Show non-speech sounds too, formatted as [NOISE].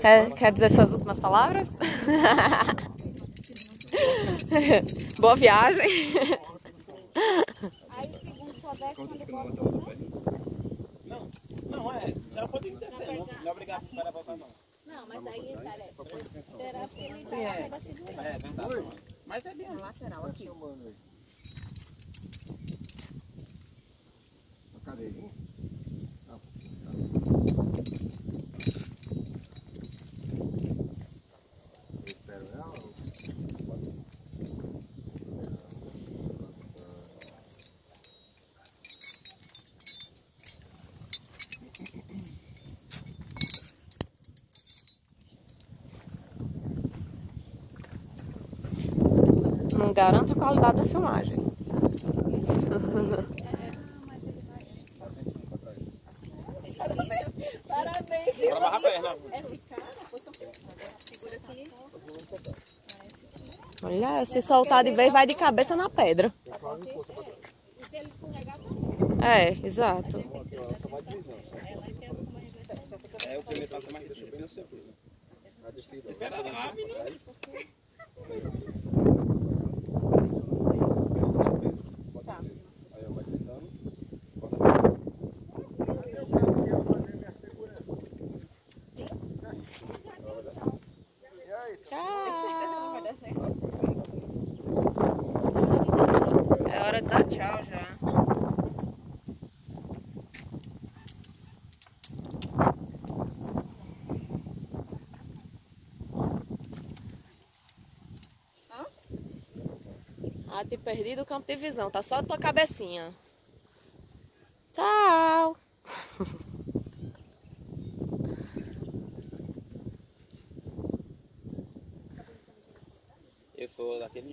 Quer, quer dizer suas últimas palavras? [LAUGHS] Boa viagem. Aí o segundo quando. Não, não é. Já pode descer. Não, não é obrigado a esperar voltar, não. Não, mas aí, cara, esperar porque ele já É. pega a segurança. É, verdade. Mas é bem Lateral aqui. Cadê? Não garanta a qualidade da filmagem. Parabéns. Bora amarrar a perna. É ficar Segura aqui. Olha, se soltar de vez, vai de cabeça na pedra. É, exato. Tchau. É hora de dar tchau já. Ah, te perdi do campo de visão. Tá só a tua cabecinha. Tchau. [LAUGHS] eso